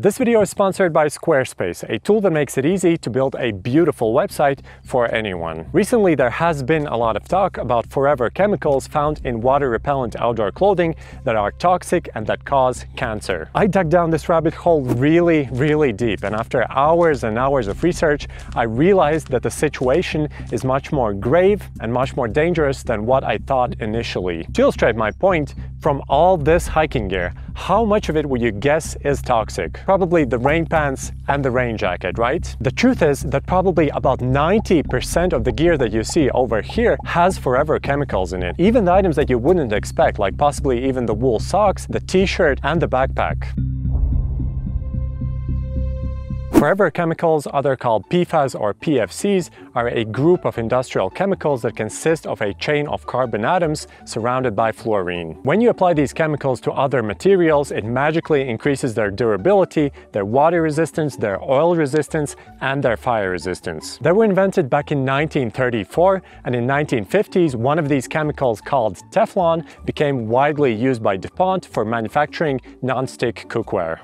This video is sponsored by Squarespace, a tool that makes it easy to build a beautiful website for anyone. Recently, there has been a lot of talk about forever chemicals found in water-repellent outdoor clothing that are toxic and that cause cancer. I dug down this rabbit hole really, really deep, and after hours and hours of research, I realized that the situation is much more grave and much more dangerous than what I thought initially. To illustrate my point, from all this hiking gear, how much of it would you guess is toxic? Probably the rain pants and the rain jacket, right? The truth is that probably about 90% of the gear that you see over here has forever chemicals in it. Even the items that you wouldn't expect, like possibly even the wool socks, the t-shirt and the backpack. Forever chemicals, other called PFAS or PFCs, are a group of industrial chemicals that consist of a chain of carbon atoms surrounded by fluorine. When you apply these chemicals to other materials, it magically increases their durability, their water resistance, their oil resistance, and their fire resistance. They were invented back in 1934, and in 1950s, one of these chemicals called Teflon became widely used by DuPont for manufacturing non-stick cookware.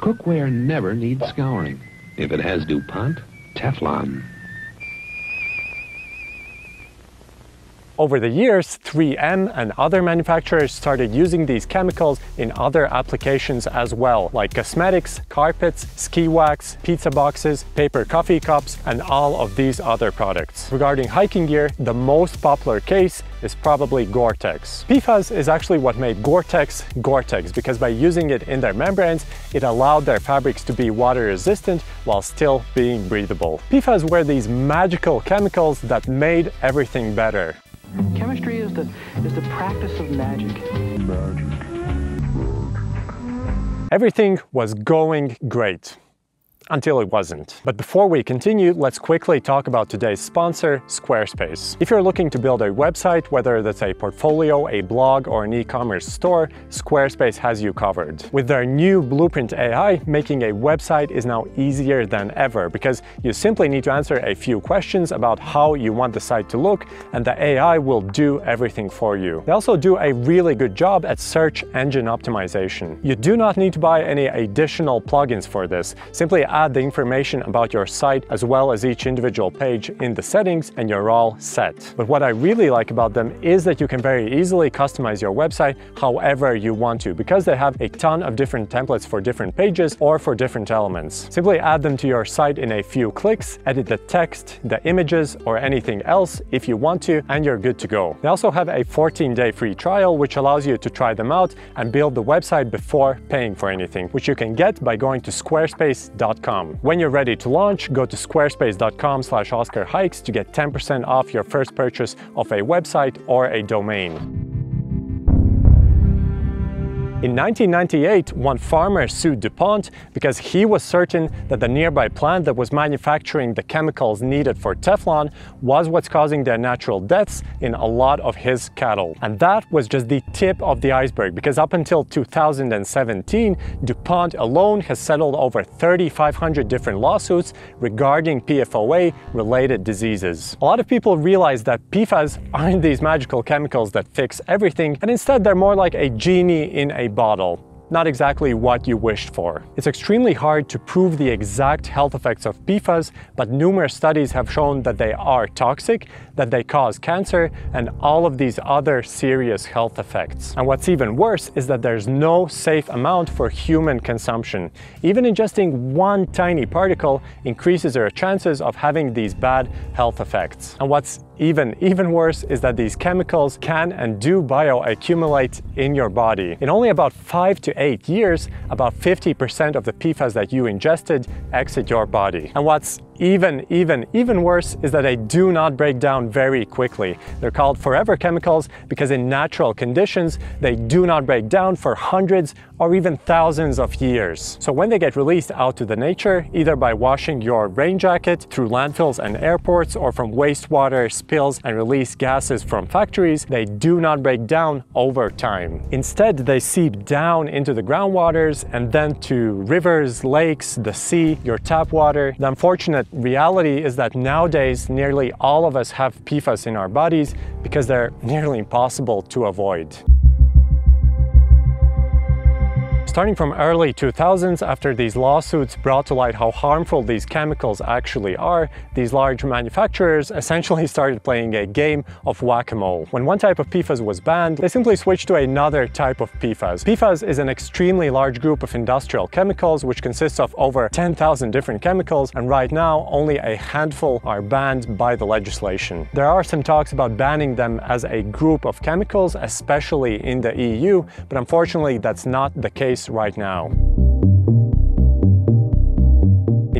Cookware never needs scouring. If it has DuPont, Teflon. Over the years, 3M and other manufacturers started using these chemicals in other applications as well, like cosmetics, carpets, ski wax, pizza boxes, paper coffee cups, and all of these other products. Regarding hiking gear, the most popular case is probably Gore-Tex. PFAS is actually what made Gore-Tex Gore-Tex because by using it in their membranes, it allowed their fabrics to be water resistant while still being breathable. PFAS were these magical chemicals that made everything better. Chemistry is the, is the practice of magic. Magic. Everything was going great until it wasn't. But before we continue, let's quickly talk about today's sponsor, Squarespace. If you're looking to build a website, whether that's a portfolio, a blog, or an e-commerce store, Squarespace has you covered. With their new Blueprint AI, making a website is now easier than ever because you simply need to answer a few questions about how you want the site to look, and the AI will do everything for you. They also do a really good job at search engine optimization. You do not need to buy any additional plugins for this. Simply add the information about your site as well as each individual page in the settings and you're all set. But what I really like about them is that you can very easily customize your website however you want to because they have a ton of different templates for different pages or for different elements. Simply add them to your site in a few clicks, edit the text, the images or anything else if you want to and you're good to go. They also have a 14-day free trial which allows you to try them out and build the website before paying for anything, which you can get by going to squarespace.com squarespace.com. When you're ready to launch, go to squarespace.com slash oscarhikes to get 10% off your first purchase of a website or a domain. In 1998, one farmer sued DuPont because he was certain that the nearby plant that was manufacturing the chemicals needed for Teflon was what's causing their natural deaths in a lot of his cattle. And that was just the tip of the iceberg because up until 2017, DuPont alone has settled over 3,500 different lawsuits regarding PFOA related diseases. A lot of people realize that PFAS aren't these magical chemicals that fix everything, and instead they're more like a genie in a bottle not exactly what you wished for. It's extremely hard to prove the exact health effects of PFAS, but numerous studies have shown that they are toxic, that they cause cancer, and all of these other serious health effects. And what's even worse is that there's no safe amount for human consumption. Even ingesting one tiny particle increases your chances of having these bad health effects. And what's even, even worse is that these chemicals can and do bioaccumulate in your body. In only about five to eight years, about 50% of the PFAS that you ingested exit your body. And what's even, even, even worse is that they do not break down very quickly. They're called forever chemicals because in natural conditions, they do not break down for hundreds or even thousands of years. So when they get released out to the nature, either by washing your rain jacket through landfills and airports or from wastewater spills and release gases from factories, they do not break down over time. Instead, they seep down into the groundwaters and then to rivers, lakes, the sea, your tap water. The unfortunate reality is that nowadays nearly all of us have PFAS in our bodies because they're nearly impossible to avoid Starting from early 2000s, after these lawsuits brought to light how harmful these chemicals actually are, these large manufacturers essentially started playing a game of whack-a-mole. When one type of PFAS was banned, they simply switched to another type of PFAS. PFAS is an extremely large group of industrial chemicals which consists of over 10,000 different chemicals, and right now only a handful are banned by the legislation. There are some talks about banning them as a group of chemicals, especially in the EU, but unfortunately that's not the case right now.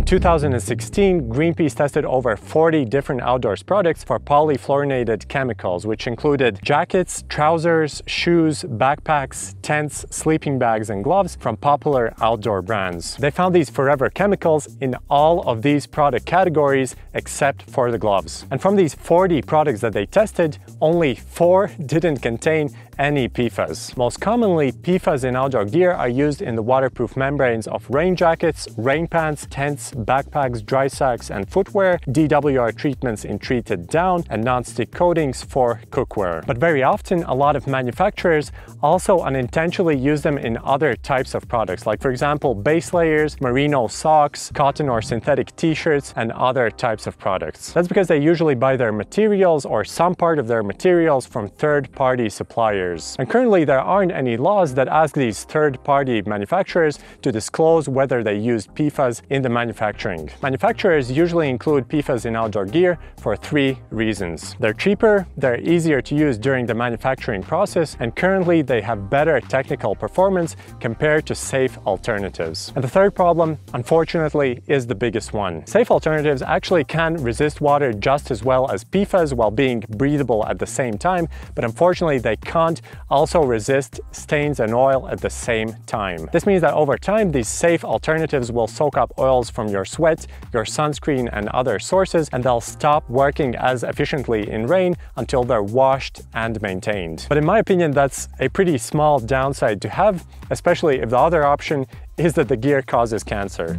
In 2016, Greenpeace tested over 40 different outdoors products for polyfluorinated chemicals, which included jackets, trousers, shoes, backpacks, tents, sleeping bags, and gloves from popular outdoor brands. They found these forever chemicals in all of these product categories except for the gloves. And from these 40 products that they tested, only four didn't contain any PFAS. Most commonly, PFAS in outdoor gear are used in the waterproof membranes of rain jackets, rain pants, tents, backpacks, dry sacks, and footwear, DWR treatments in treated down, and non-stick coatings for cookware. But very often, a lot of manufacturers also unintentionally use them in other types of products, like for example, base layers, merino socks, cotton or synthetic t-shirts, and other types of products. That's because they usually buy their materials or some part of their materials from third-party suppliers. And currently there aren't any laws that ask these third-party manufacturers to disclose whether they used PFAS in the manufacturing. Manufacturers usually include PFAS in outdoor gear for three reasons. They're cheaper, they're easier to use during the manufacturing process, and currently they have better technical performance compared to safe alternatives. And the third problem, unfortunately, is the biggest one. Safe alternatives actually can resist water just as well as PFAS while being breathable at the same time, but unfortunately they can't also resist stains and oil at the same time. This means that over time, these safe alternatives will soak up oils from your sweat, your sunscreen, and other sources, and they'll stop working as efficiently in rain until they're washed and maintained. But in my opinion, that's a pretty small downside to have, especially if the other option is that the gear causes cancer.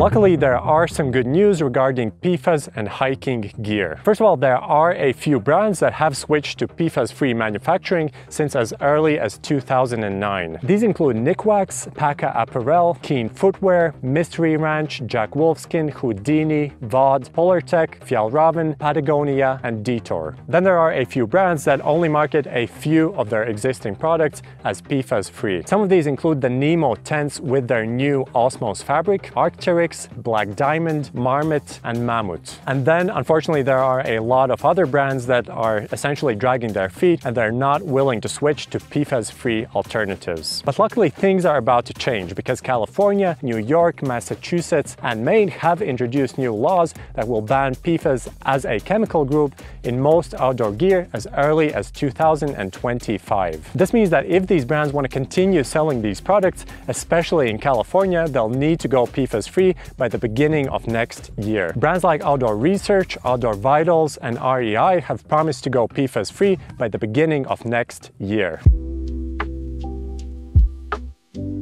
Luckily, there are some good news regarding PFAS and hiking gear. First of all, there are a few brands that have switched to PFAS-free manufacturing since as early as 2009. These include Nikwax, Paka Apparel, Keen Footwear, Mystery Ranch, Jack Wolfskin, Houdini, Vaude, Polartec, Fjällräven, Patagonia, and Deuter. Then there are a few brands that only market a few of their existing products as PFAS-free. Some of these include the Nemo tents with their new Osmos fabric, Arc'teryx, Black Diamond, Marmot, and Mammut. And then, unfortunately, there are a lot of other brands that are essentially dragging their feet and they're not willing to switch to PFAS-free alternatives. But luckily, things are about to change because California, New York, Massachusetts, and Maine have introduced new laws that will ban PFAS as a chemical group in most outdoor gear as early as 2025. This means that if these brands want to continue selling these products, especially in California, they'll need to go PFAS-free by the beginning of next year. Brands like Outdoor Research, Outdoor Vitals, and REI have promised to go PFAS-free by the beginning of next year.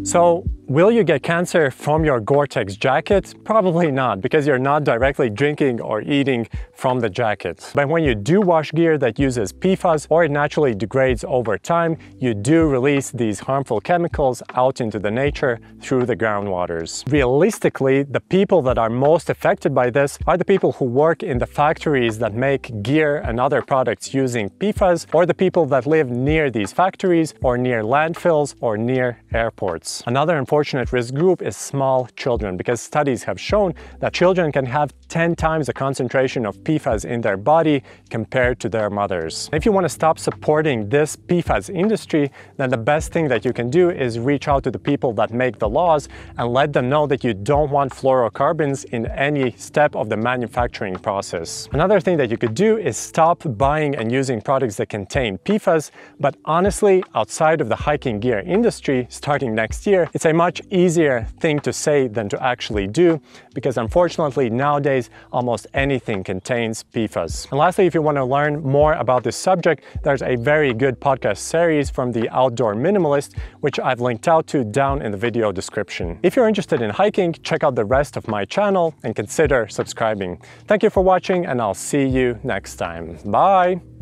So Will you get cancer from your Gore-Tex jacket? Probably not, because you're not directly drinking or eating from the jacket. But when you do wash gear that uses PFAS or it naturally degrades over time, you do release these harmful chemicals out into the nature through the groundwaters. Realistically, the people that are most affected by this are the people who work in the factories that make gear and other products using PFAS, or the people that live near these factories, or near landfills, or near airports. Another important unfortunate risk group is small children because studies have shown that children can have 10 times the concentration of PFAS in their body compared to their mothers. If you want to stop supporting this PFAS industry, then the best thing that you can do is reach out to the people that make the laws and let them know that you don't want fluorocarbons in any step of the manufacturing process. Another thing that you could do is stop buying and using products that contain PFAS, but honestly, outside of the hiking gear industry, starting next year, it's a much much easier thing to say than to actually do, because unfortunately nowadays almost anything contains PFAS. And lastly, if you want to learn more about this subject, there's a very good podcast series from the Outdoor Minimalist, which I've linked out to down in the video description. If you're interested in hiking, check out the rest of my channel and consider subscribing. Thank you for watching and I'll see you next time. Bye!